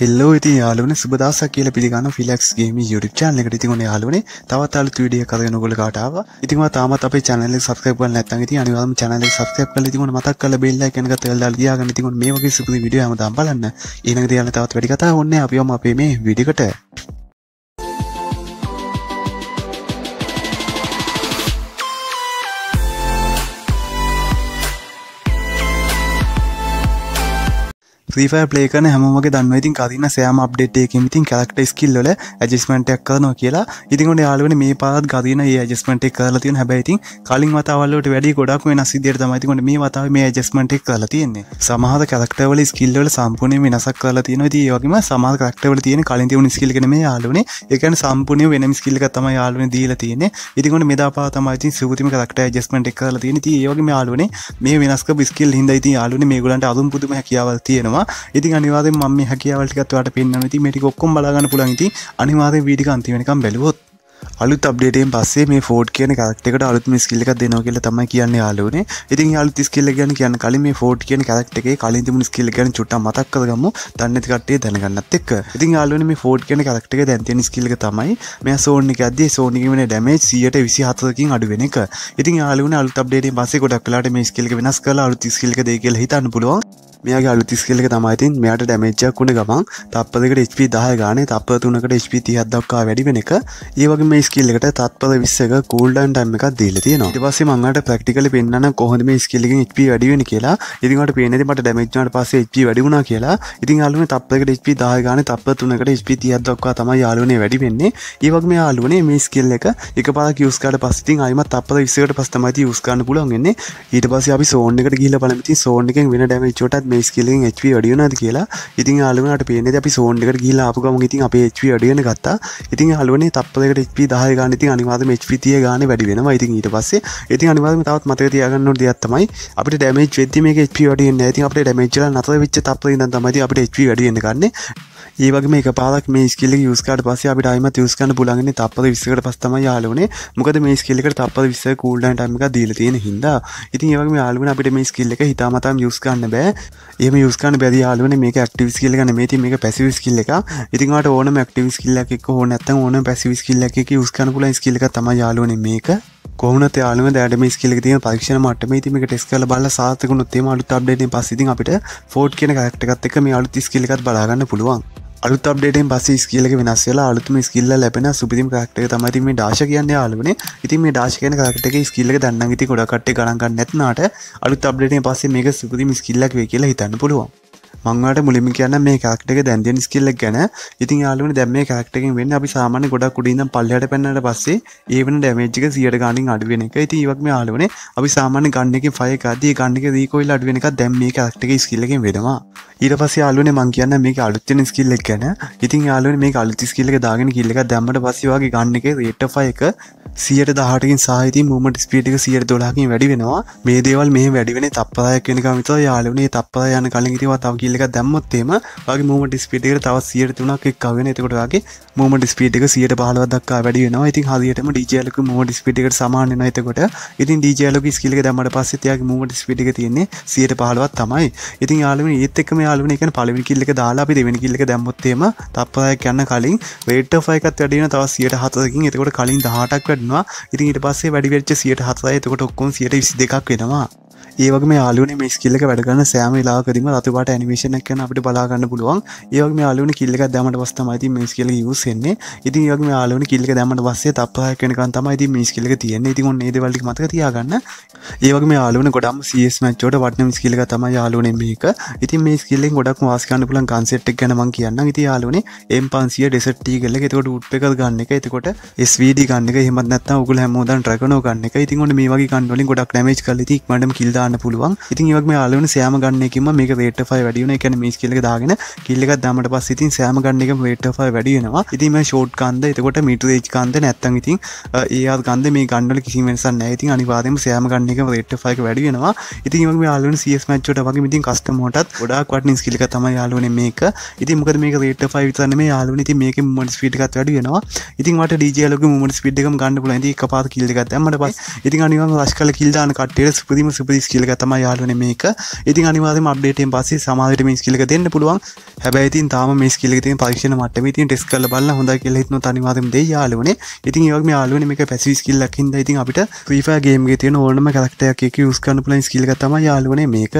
හෙල්ලෝ ඉති යාලුවන සුබදසක් කියල පිළිගන්න ෆිලක්ස් ගේම YouTube channel එකට ඉතින් ඔන්න යාළුවනේ තවත් අලුත් වීඩියෝ එකක් අරගෙන ඔයගොල්ලෝ කාට ආවා. ඉතින් ඔයා තාමත් අපේ channel එක subscribe කරලා නැත්නම් ඉතින් අනිවාර්යයෙන්ම channel එක subscribe කරලා ඉතින් ඔන්න මතක් කරලා bell icon එක තෙල් දාලා තියාගන්න ඉතින් ඔන්න මේ වගේ සුපිරි වීඩියෝ හැමදාම බලන්න. ඊළඟ දියන්න තවත් වැඩි කතා ඕනේ අපි යමු අපේ මේ වීඩියෝ ්‍රීෆය ප්ලේ කන හැමෝගේ දන්න ඉතින් කදින්න සෑම අප්ඩේට් එකකින් ඉතින් කැරක්ටර් ස්කිල් වල ඇඩ්ජස්ට්මන්ට් එකක් කරනවා කියලා. ඉතින් ඔන්න යාළුවනේ මේ පාත් ගදින මේ ඇඩ්ජස්ට්මන්ට් එක කරලා තියෙන හැබැයි ඉතින් කලින් වතාවල් වලට වැඩි ගොඩක් වෙනස් විදියට තමයි ඉතින් ඔන්න මේ වතාවේ මේ ඇඩ්ජස්ට්මන්ට් එක කරලා තියෙන්නේ. සමහර කැරක්ටර් වල ස්කිල් වල සම්පූර්ණයෙන් වෙනසක් කරලා තියෙනවා. ඉතින් ඒ වගේම සමහර කැරක්ටර් වල තියෙන කලින් තිබුණු ස්කිල් එක නෙමෙයි යාළුවනේ. ඒ කියන්නේ සම්පූර්ණයෙන් වෙනම ස්කිල් එකක් තමයි යාළුවනේ දීලා තියෙන්නේ. ඉතින් ඔන්න මෙදාපා තමයි ඉතින් සුගතිම කැරක්ටර් ඇඩ්ජස්ට්මන්ට් එක කරලා තියෙන්නේ. ඉතින් ඒ වගේම යාළුවනේ මේ වෙනස් කරපු ස්කිල් හින්දා ඉතින් යාළුවනේ මේගොල්ලන්ට අඳුම් පුදුම හැකියාවල් තියෙනවා. ඉතින් අනිවාර්යයෙන් අනිවාර්යෙන් මම මේ හැකියාවල් ටිකත් ඔයාලට පෙන්වන්න ඉතින් මේ ටික ඔක්කොම බලා ගන්න පුළුවන් ඉතින් අනිවාර්යෙන් වීඩියෝ එක අන්තිම වෙනකම් බැලුවොත් අලුත් අප්ඩේටයෙන් පස්සේ මේ ෆෝඩ් කියන කැරක්ටර් එකට අලුත් මේ ස්කිල් එකක් දෙනවා කියලා තමයි කියන්නේ යාළුවනේ. ඉතින් අලුත් ස්කිල් එක ගැන කියන්න කලින් මේ ෆෝඩ් කියන කැරක්ටර් එකේ කලින් තිබුණු ස්කිල් එක ගැන චුට්ටක් මතක් කරගමු. දන්නේ නැති කට්ටිය දැනගන්නත් එක්ක. ඉතින් යාළුවනේ මේ ෆෝඩ් කියන කැරක්ටර් එකේ දැන් තියෙන ස්කිල් එක තමයි මෙයා සෝන් එක යද්දී සෝන් එකේ වෙන ඩැමේජ් 124කින් අඩු වෙන එක. ඉතින් යාළුවනේ අලුත් අප්ඩේටයෙන් පස්සේ ගොඩක් වෙලාට මේ ස්කිල් එක වෙනස් කරලා අලුත් ස්කිල් එක දෙයි කියලා හිතන්න පුළුවන්. මෙයාගේ අලුත් ස්කිල් එක තමයි ඉතින් මෙයාට ඩැමේජ් එකක් වුණ ගමන් තප්පරයකට HP 10 ගානේ තප්පර 3කට HP 30ක් දක්වා වැඩි වෙන එක. ඒ වගේ මේ ස්කිල් එකට තත්පර 20ක කූල් ඩවුන් ටයිම් එකක් දීලා තියෙනවා. ඊට පස්සේ මම අරට ප්‍රැක්ටිකලි පෙන්නන්න කොහොමද මේ ස්කිල් එකෙන් HP වැඩි වෙන්නේ කියලා. ඉතින් ඔයාලට පේන්නේ මට ඩැමේජ් වුණාට පස්සේ HP වැඩි වුණා කියලා. ඉතින් යාළුවනේ තප්පරයකට HP 10 ගානේ තප්පර 3කට HP 30ක් දක්වා තමයි යාළුවනේ වැඩි වෙන්නේ. ඒ වගේම යාළුවනේ මේ ස්කිල් එක එකපාරක් යූස් කරලා පස්සේ ඉතින් ආයිමත් තප්පර 20කට පස්සේ තමයි යූස් කරන්න පුළුවන් වෙන්නේ. ඊට පස්සේ අපි සෝන් එකට ගිහිල්ලා බලමු. ඉතින් සෝන් එකෙන් වෙන ඩැමේජ් වලටත් මේ ස්කිල් එකෙන් HP වැඩි වෙනවද කියලා. ඉතින් යාළුවනට පේන්නේ අපි සෝන් එකට ගිහිල්ලා ආපු ගමන් ඉතින් අපේ HP වැඩි වෙන ගත්තා. ඉතින් යාළුවනේ තප්පරයකට HP 10 ගන්න ඉතින් අනිවාර්යයෙන්ම HP 30 ගානේ වැඩි වෙනවා. ඉතින් ඊට පස්සේ ඉතින් අනිවාර්යයෙන්ම තවත් මතක තියාගන්න ඕන දෙයක් තමයි අපිට ඩැමේජ් වෙද්දි මේක HP වැඩි වෙන්නේ නැහැ. ඉතින් අපිට ඩැමේජ් වල නතර වෙච්ච තප්පරේ ඉඳන් තමයි ඉතින් අපිට HP වැඩි වෙන්න ගන්නේ. ඒ වගේම එකපාරක් මේ ස්කිල් එක යූස් කරාට පස්සේ අපිට ආයෙමත් යූස් කරන්න පුළුවන් ඉන්නේ තප්පර 20කට පස්සේ තමයි යාළුවනේ. මොකද මේ ස්කිල් එකට තප්පර 20 කූල් ඩවුන් ටයිම් එකක් දීලා තියෙන හින්දා. ඉතින් ඒ වගේම යාළුවනේ අපිට මේ ස්කිල් එක හිතාමතාම යූස් කරන්න බෑ. එහෙම යූස් කරන්න බැරි යාළුවනේ මේක ඇක්ටිව් ස්කිල් එක නෙමෙයි. ඉතින් මේක පැසිව් ස්කිල් එක. ඉතින් ඔයාලට ඕනම ඇක්ටිව් ස්කිල් එකක් එක්ක ඕන නැත්නම් ඕනම පැසිව් ස්කිල් එකක් එක්ක යූස් කරන්න පුළුවන් ස්කිල් එකක් තමයි යාළුවනේ මේක. කොහොමද යාළුවෝ දැඩ මේ ස්කිල් එක තියෙන පරීක්ෂණ මට්ටමේ ඉතින් මේක ටෙස්ට් කරලා බලලා සාර්ථක වුණොත් එහම අලුත් අප්ඩේට් එකෙන් පස්සේ ඉතින් අපිට ෆෝඩ් කියන කැරක්ටර් එකත් එක්ක මේ අලුත් ස්කිල් එකත් බලා ගන්න පුළුවන්. අලුත් අප්ඩේටෙන් පස්සේ ස්කිල් එක වෙනස් වෙලා අලුත්ම ස්කිල් ලැබෙන සුපිරිම කැරක්ටර් එක තමයි ඉතින් මේ ඩාෂ කියන්නේ යාළුවනේ. ඉතින් මේ ඩාෂ කියන කැරක්ටර් එකේ ස්කිල් එක දැන් නම් ඉතින් ගොඩක් කට්ටිය ගණන් ගන්න නැත්නාට අලුත් අප්ඩේටෙන් පස්සේ මේක සුපිරිම ස්කිල් එකක් වෙයි කියලා හිතන්න පුළුවන්. මංවට මුලින්ම කියන්න මේ කැරක්ටර් එක දැන් තියෙන ස්කිල් එක ගැන. ඉතින් යාළුවනේ දැන් මේ කැරක්ටර් එකෙන් වෙන්නේ අපි සාමාන්‍ය ගොඩක් උඩින් ඉඳන් පල්ලෙහාට පැනනට පස්සේ ඒ වෙන ඩැමේජ් එක 100ට ගානින් අඩු වෙන එක. ඉතින් ඒ වගේම යාළුවනේ අපි සාමාන්‍ය ගන් එකකින් ෆයර් කරද්දී ඒ ගන් එකේ රීකෝයිල් අඩු වෙන එකක් දැන් මේ කැරක්ටර් එකේ ස්කිල් එකෙන් වෙනවා. ඊට පස්සේ යාළුවනේ මං කියන්න මේක අලුත් වෙන ස්කිල් එක ගැන. ඉතින් යාළුවනේ මේක අලුත් ස්කිල් එක දාගෙන කිල් එකක් දැම්මට පස්සේ වගේ ගන් එකේ රේට් ඔෆ් ෆයර් එක 118කින් සහ ඉතින් මූවමන්ට් ස්පීඩ් එක 112කින් වැඩි වෙනවා. මේ දේවල් මෙහෙම වැඩි වෙන්නේ තප්පරයක් වෙනකම් විතර යාළුවනේ තප්පරය යන කලින් ඉතින් තව කිල් එකක් දැම්මොත් එහෙම වගේ මූවමන්ට් ස්පීඩ් එකට තව 103ක් එක්ක වෙන. එතකොට වගේ මූවමන්ට් ස්පීඩ් එක 115ක් දක්වා වැඩි වෙනවා. ඉතින් හරියටම DJI ලක මූවමන්ට් ස්පීඩ් එකට සමාන වෙනවා. එතකොට ඉතින් DJI ලක ස්කිල් එක දැම්මට පස්සේ එයාගේ මූවමන්ට් ස්පීඩ් එක තියෙන්නේ 115ක් තමයි. ඉතින් යාළුවනේ ඒත් එක්කම යාළුවනේ කියන්නේ පළවෙනි කිල් එක දාලා අපි දෙවෙනි කිල් එක දැම්මොත් එහෙම තප්පරයක් යන කලින් රේට් ඔෆ් එකත් වැඩි වෙන තව 104කින්. එතකොට කලින් 18ක් වැඩිනවා. ඉතින් ඊට පස්සේ වැඩි වෙච්ච 104යි එතකොට ඔක්කොම 122ක් වෙනවා. ඒවගේ යාලුවන මේ ස්කිල්ලක වැඩගන්න සෑම ලාකරම රතුපාට ඇනිමේෂන එකන අපිට බලාගන්න පුළුවන්. ඒවගේ යාලුවන කිල්ලක දැමට පස්ස මයිති මේ ස්කිල යුසෙන්නේ ඉතින් ඒවගේ යාලුවන කිල්ලක දැමට පස්සේ තප්පහකනකන් තමයි මේ ස්කිලක තියන්නේ. ඉතින් නේද වලි මතක තියාගන්න. ඒවගේ යාලුවන ගොඩම් ස් මච්චෝට වටන ස්කිලක තම යාලුවන මේක. ඉතින් මේ ස්කිල්ලෙන් ගොඩක් වාස්කන්න පුලන් කන්සෙට් එක ගැනමන් කියන්න ඉති යාලුවනේ එම් පන්සිය ඩෙසට්ටි කල එතකොට උට් එක. ගන්න එක. එතකොට ස්වීඩි ගන්න එක. හෙමත් නැත්ත උගල හැමෝදන් ට්‍රකනෝ ගන්න එක. ඉතින් මේ වගේ කන්ඩලින් ගොඩක් ඩමේජ් කලති මටම කිල්දා දාන්න පුළුවන්. ඉතින් ඒ වගේම යාළුවන සෑම ගන්න එකකින්ම මේක රේට් ඔෆ් 5 වැඩි වෙනවා. ඒ කියන්නේ මේ ස්කිල් එක දාගෙන කිල් එකක් දාමට පස්සේ ඉතින් සෑම ගන්න එකම රේට් ඔෆ් 5 වැඩි වෙනවා. ඉතින් මේ ෂෝට් කන්ද එතකොට මීටර් රේජ් කන්ද නැත්තම් ඉතින් ඒ ආර් කන්ද මේ ගන්න වල කිසිම වෙනසක් නැහැ. ඉතින් අනිවාර්යයෙන්ම සෑම ගන්න එකම රේට් ඔෆ් 5 එක වැඩි වෙනවා. ඉතින් ඒ වගේම යාළුවන CS මැච් වලට වගේම ඉතින් කස්ටම් වලටත් ගොඩාක් වටින ස්කිල් එක තමයි යාළුවනේ මේක. ඉතින් මොකද මේක රේට් ඔෆ් 5 විතර නෙමෙයි යාළුවනේ ඉතින් මේකේ මූවමන්ට් ස්පීඩ් එකත් වැඩි වෙනවා. ඉතින් වට DJ ලෝකේ මූවමන්ට් ස්පීඩ් එකම ගන්න පුළුවන්. ඉතින් එකපාරට කිල් එකක් දැම්මට පස්සේ ඉතින් අනිවාර්යයෙන්ම රෂ් කරලා කිල් දාන කට්ටියට සුපිරිම සුපිරි ස්කිල්ල එක තමයි යාළුවනේ මේක ඉතින් අනිවාර්යයෙන්ම අප්ඩේට්යෙන් පස්සේ සමහර විට මේ ස්කිල් එක දෙන්න පුළුවන් හැබැයි ඉතින් තාම මේ ස්කිල් එකේ තියෙන පරීක්ෂණ මට්ටමේ ඉතින් ටෙස්ට් කරලා බලලා හොඳයි කියලා හිතනොත් අනිවාර්යයෙන්ම දෙයි යාළුවනේ ඉතින් ඒ වගේම යාළුවනේ මේක පැසිව් ස්කිල් එකක් හින්දා ඉතින් අපිට Free Fire game එකේ තියෙන ඕනම කැරක්ටර් එකක් එක යූස් කරන්න පුළුවන් ස්කිල් එක තමයි යාළුවනේ මේක.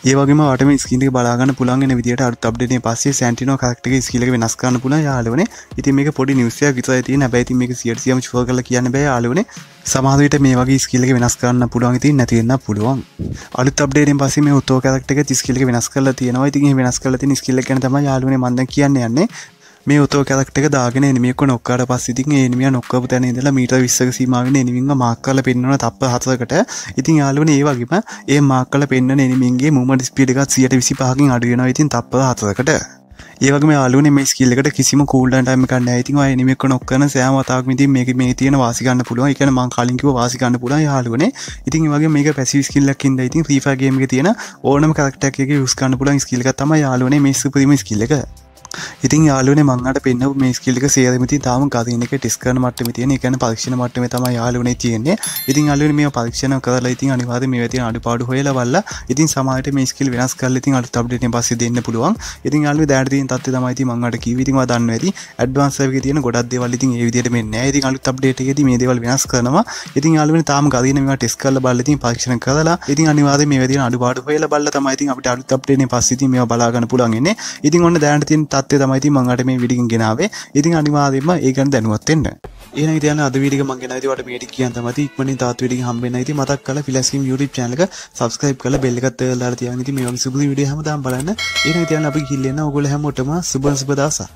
ඒවගේම වටම ස්කින්ක බලාගන්න පුළන්ගෙන විදිට අත් අප්ඩේ පස්සේ සැන්ටිනෝ කරක්ටක ස්කිලක වෙනස් කරන්න පුළ යාලවන ඉති මේ පොඩි නිවසය විතර ති බැති මේ සියටසියම ෝ කල කියන්න බෑ යාලවන සමාධවිට මේ වගේ ස්කිලක වෙනස් කරන්න පුළුවන් ති නැතිවෙන්න පුළුවන්. අලුත් අප්ඩේෙන් පසේ මේ උත්තෝ කරක්ටක තිස්කිලක වෙනස් කල තියෙනවා. ඉතින් වෙනස් කලති ස්කිල්ලකන තම යාලුවන මන්ද කියන්න යන්නේ. මේ උතෝ කැරක්ටක දාගෙන එනිමියක නොක්කට පස්සිතින් ඒනිමිය නොක්කපු තැන ඉදලා මීට විස්සක සීමාවෙන එනිවිංග මාක්කල පෙන්වන තප්ප හතකට ඉතින් යාලුවන ඒ වගේම ඒ මාක්කල පෙන්න්න එනිමින්ගේ මුමට ස්පිඩිකත් සියට විසි පහකින් අඩුවෙන ඉතින් තප්ප හතකට ඒවගේම යාලුවනේ මේ ස්කිල්ලකට කිසිම කූල්ඩන්ටම කන්න ඇතින් නිමෙක් නොක්කන සෑමතාක් මිති මේක මේ තියෙන වාසිකන්න පුළුව එකන මං කලින්කිව වාසිකන්න පුළ යාලුවනේ ඉතින් වගේ මේක පැසි ස්කිල්ලක්කින්ද ඉතින් ්‍රීෆාගේම තියෙන ඕනම කරක්ටක් එක යස්කන්න පුලන් ස්කිල්ක තම යාලුවනේ මේ සුපරිම ස්කිල්ලක ඉතින් යාලුවනේ මංගට පෙන්න්න මේ ස්කිල්ලික සේරමති තාම ගදනක ටිස්කන මටම තියෙන. එකන පක්ෂණ මටම තම යාලුවනේ තියන්නේ. ඉතින් අලුව මේ පක්ෂණ කරලා ඉතින් අනිවාද මේ ඇති අඩු පාඩු හොල වල්ල ඉතින් සමට මේ ස්කිල් වෙනස් කල ඉතින් අලු තබ්ට පස්ස දෙන්න පුළුවන්. ඉතින් අලු දැඩති තත් තමයිති මංගට කිවිතිම දන්න ඇති ඇඩවන්සක තියන ගොඩක් දෙවල් ඉතින් ඒ විදිහට මේ නෑ ඉතින් අලු තබ්ඩේට එකති මේ දේවල් වෙනස් කරනවා. ඉතින් අලුවන තාම ගදන මේ ටෙස් කල බල්ලතින් පක්ෂණ කරලා ඉතින් අනිවාද මේ වැදි අඩු පාඩු හොල බල්ල තමයිති අපට අලු තබ්ටේ පස්සිති මේ බලාගන්න පුළන්න්නේ ඉතින් ඔන්න දැනතින් තත්ව තමයිති මංගට මේ විඩිගින් ගෙනාවේ. ඉතින් අනිවාදෙන්ම ඒකන දැනුවත්වෙන්න ඒන ඉතියන අද විඩික මගේ නයිතිවට මේටි කියන්න මති ඉක්මනි තාත් විඩි හම්බෙන ඇති මතක් කල ෆිලස්කිම් YouTube චනලක සබස්ක්‍රයිබ් කල බෙල්ලකත් දාලා තියනති මේ සුබ විඩිය හමදාම් බලන්න. ඒන ඉතියන අපි කිල්ලෙන ඔගොල හැමෝටම සුබ සුබදසා